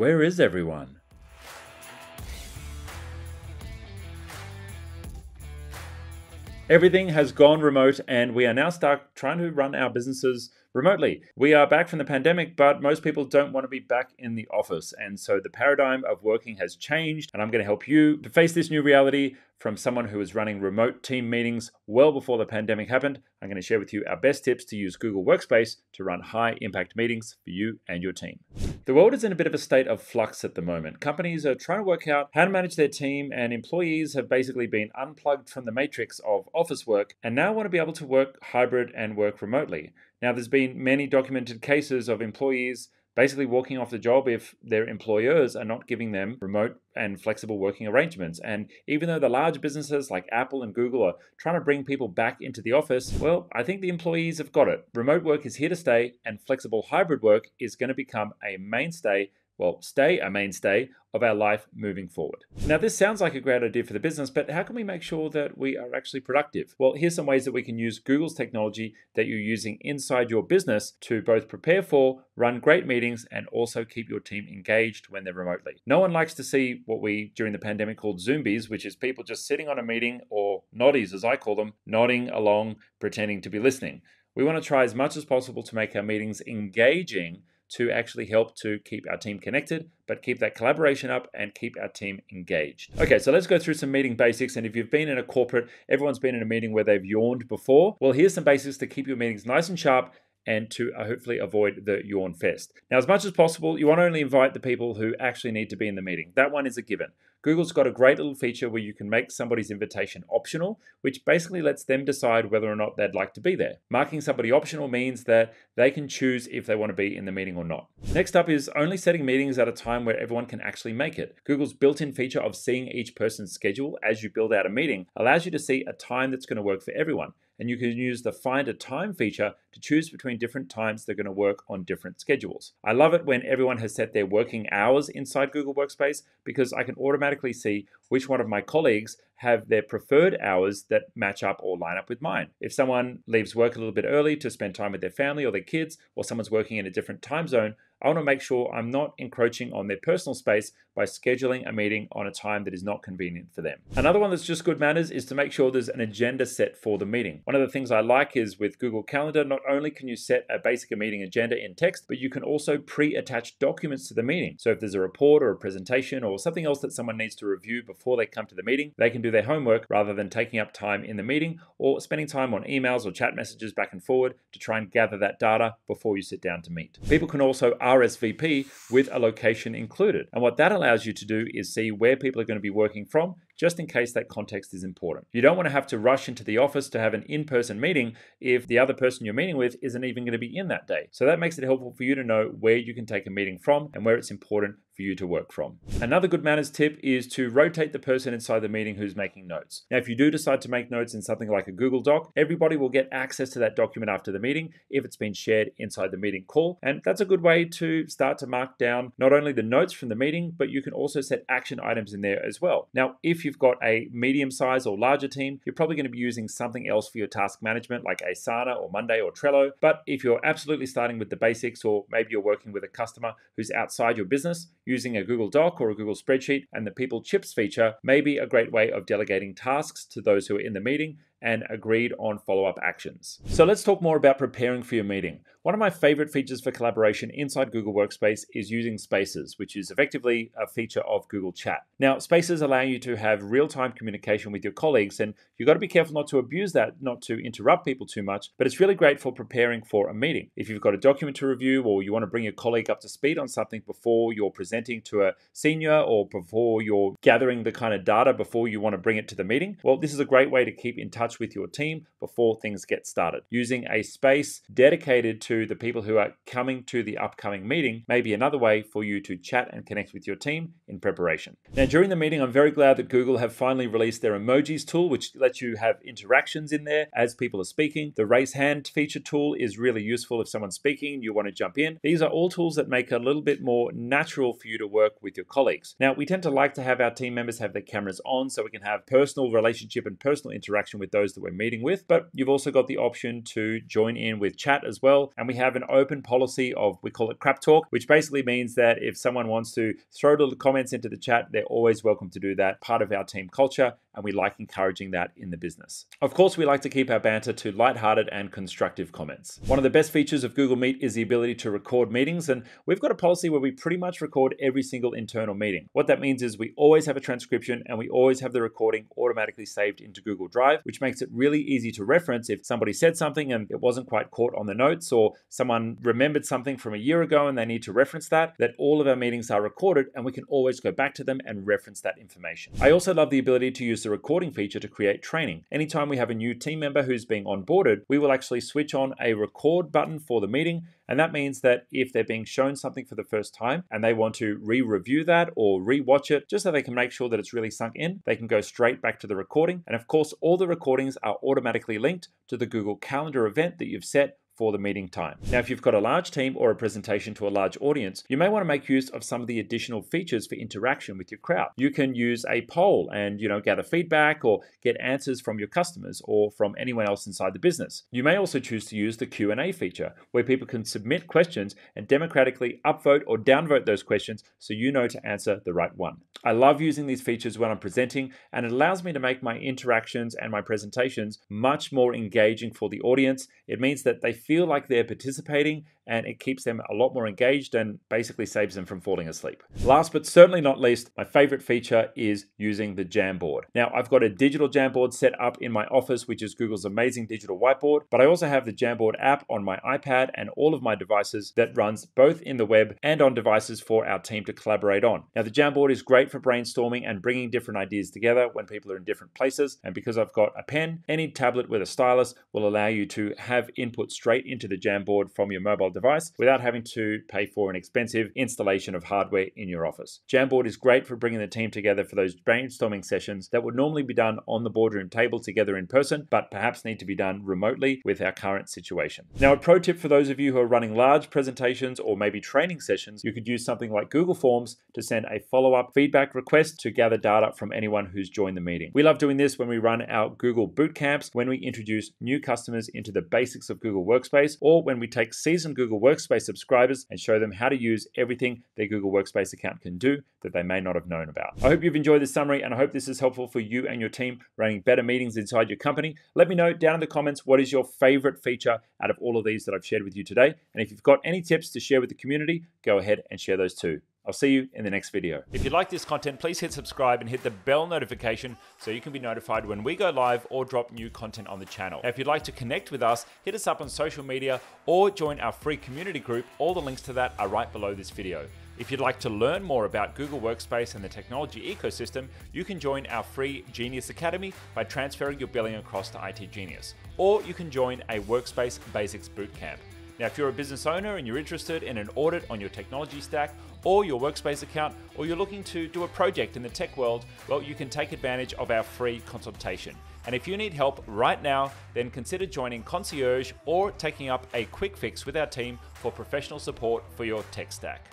Where is everyone? Everything has gone remote, and we are now stuck trying to run our businesses remotely. We are back from the pandemic, but most people don't want to be back in the office. And so the paradigm of working has changed. And I'm going to help you to face this new reality from someone who was running remote team meetings well before the pandemic happened. I'm going to share with you our best tips to use Google Workspace to run high impact meetings for you and your team. The world is in a bit of a state of flux at the moment. Companies are trying to work out how to manage their team, and employees have basically been unplugged from the matrix of office work and now want to be able to work hybrid and work remotely. Now, there's been many documented cases of employees basically walking off the job if their employers are not giving them remote and flexible working arrangements. And even though the large businesses like Apple and Google are trying to bring people back into the office, well, I think the employees have got it. Remote work is here to stay, and flexible hybrid work is going to become a mainstay well, stay a mainstay of our life moving forward. Now, this sounds like a great idea for the business, but how can we make sure that we are actually productive? Well, here's some ways that we can use Google's technology that you're using inside your business to both prepare for, run great meetings, and also keep your team engaged when they're remotely. No one likes to see what we during the pandemic called zombies, which is people just sitting on a meeting or noddies, as I call them, nodding along, pretending to be listening. We want to try as much as possible to make our meetings engaging to actually help to keep our team connected, but keep that collaboration up and keep our team engaged. Okay, so let's go through some meeting basics. And if you've been in a corporate, everyone's been in a meeting where they've yawned before. Well, here's some basics to keep your meetings nice and sharp and to uh, hopefully avoid the yawn fest. Now, as much as possible, you want to only invite the people who actually need to be in the meeting. That one is a given. Google's got a great little feature where you can make somebody's invitation optional, which basically lets them decide whether or not they'd like to be there. Marking somebody optional means that they can choose if they want to be in the meeting or not. Next up is only setting meetings at a time where everyone can actually make it. Google's built in feature of seeing each person's schedule as you build out a meeting allows you to see a time that's going to work for everyone and you can use the find a time feature to choose between different times they're going to work on different schedules. I love it when everyone has set their working hours inside Google Workspace because I can automatically see which one of my colleagues have their preferred hours that match up or line up with mine. If someone leaves work a little bit early to spend time with their family or their kids, or someone's working in a different time zone, I want to make sure I'm not encroaching on their personal space by scheduling a meeting on a time that is not convenient for them. Another one that's just good manners is to make sure there's an agenda set for the meeting. One of the things I like is with Google Calendar, not only can you set a basic meeting agenda in text, but you can also pre attach documents to the meeting. So if there's a report or a presentation or something else that someone needs to review before they come to the meeting, they can do their homework rather than taking up time in the meeting or spending time on emails or chat messages back and forward to try and gather that data before you sit down to meet. People can also RSVP with a location included. And what that allows you to do is see where people are going to be working from just in case that context is important. You don't want to have to rush into the office to have an in person meeting if the other person you're meeting with isn't even going to be in that day. So that makes it helpful for you to know where you can take a meeting from and where it's important for you to work from. Another good manners tip is to rotate the person inside the meeting who's making notes. Now, if you do decide to make notes in something like a Google Doc, everybody will get access to that document after the meeting if it's been shared inside the meeting call. And that's a good way to start to mark down not only the notes from the meeting, but you can also set action items in there as well. Now, if you you've got a medium size or larger team, you're probably going to be using something else for your task management like Asana or Monday or Trello. But if you're absolutely starting with the basics, or maybe you're working with a customer who's outside your business, using a Google Doc or a Google spreadsheet and the People Chips feature may be a great way of delegating tasks to those who are in the meeting and agreed on follow up actions. So let's talk more about preparing for your meeting. One of my favorite features for collaboration inside Google Workspace is using Spaces, which is effectively a feature of Google Chat. Now, Spaces allow you to have real time communication with your colleagues, and you've got to be careful not to abuse that, not to interrupt people too much, but it's really great for preparing for a meeting. If you've got a document to review or you want to bring your colleague up to speed on something before you're presenting to a senior or before you're gathering the kind of data before you want to bring it to the meeting, well, this is a great way to keep in touch with your team before things get started. Using a space dedicated to the people who are coming to the upcoming meeting may be another way for you to chat and connect with your team in preparation. Now, during the meeting, I'm very glad that Google have finally released their emojis tool, which lets you have interactions in there as people are speaking. The raise hand feature tool is really useful if someone's speaking, and you want to jump in. These are all tools that make it a little bit more natural for you to work with your colleagues. Now, we tend to like to have our team members have their cameras on so we can have personal relationship and personal interaction with those that we're meeting with. But you've also got the option to join in with chat as well. And we have an open policy of, we call it crap talk, which basically means that if someone wants to throw little comments into the chat, they're always welcome to do that. Part of our team culture and we like encouraging that in the business. Of course, we like to keep our banter to light-hearted and constructive comments. One of the best features of Google Meet is the ability to record meetings, and we've got a policy where we pretty much record every single internal meeting. What that means is we always have a transcription and we always have the recording automatically saved into Google Drive, which makes it really easy to reference if somebody said something and it wasn't quite caught on the notes, or someone remembered something from a year ago and they need to reference that, that all of our meetings are recorded and we can always go back to them and reference that information. I also love the ability to use use the recording feature to create training. Anytime we have a new team member who's being onboarded, we will actually switch on a record button for the meeting. And that means that if they're being shown something for the first time and they want to re review that or re watch it, just so they can make sure that it's really sunk in, they can go straight back to the recording. And of course, all the recordings are automatically linked to the Google Calendar event that you've set for the meeting time. Now, if you've got a large team or a presentation to a large audience, you may want to make use of some of the additional features for interaction with your crowd. You can use a poll and, you know, gather feedback or get answers from your customers or from anyone else inside the business. You may also choose to use the Q&A feature where people can submit questions and democratically upvote or downvote those questions so you know to answer the right one. I love using these features when I'm presenting and it allows me to make my interactions and my presentations much more engaging for the audience. It means that they feel like they're participating and it keeps them a lot more engaged and basically saves them from falling asleep. Last but certainly not least, my favorite feature is using the Jamboard. Now, I've got a digital Jamboard set up in my office, which is Google's amazing digital whiteboard, but I also have the Jamboard app on my iPad and all of my devices that runs both in the web and on devices for our team to collaborate on. Now, the Jamboard is great for brainstorming and bringing different ideas together when people are in different places. And because I've got a pen, any tablet with a stylus will allow you to have input straight into the Jamboard from your mobile device without having to pay for an expensive installation of hardware in your office. Jamboard is great for bringing the team together for those brainstorming sessions that would normally be done on the boardroom table together in person, but perhaps need to be done remotely with our current situation. Now, a pro tip for those of you who are running large presentations or maybe training sessions, you could use something like Google Forms to send a follow up feedback request to gather data from anyone who's joined the meeting. We love doing this when we run our Google boot camps, when we introduce new customers into the basics of Google Workspace, or when we take seasoned Google Workspace subscribers and show them how to use everything their Google Workspace account can do that they may not have known about. I hope you've enjoyed this summary and I hope this is helpful for you and your team running better meetings inside your company. Let me know down in the comments what is your favorite feature out of all of these that I've shared with you today. And if you've got any tips to share with the community, go ahead and share those too. I'll see you in the next video. If you like this content, please hit subscribe and hit the bell notification so you can be notified when we go live or drop new content on the channel. Now, if you'd like to connect with us, hit us up on social media or join our free community group. All the links to that are right below this video. If you'd like to learn more about Google Workspace and the technology ecosystem, you can join our free Genius Academy by transferring your billing across to IT Genius. Or you can join a Workspace Basics Bootcamp. Now, if you're a business owner and you're interested in an audit on your technology stack or your workspace account, or you're looking to do a project in the tech world, well, you can take advantage of our free consultation. And if you need help right now, then consider joining Concierge or taking up a quick fix with our team for professional support for your tech stack.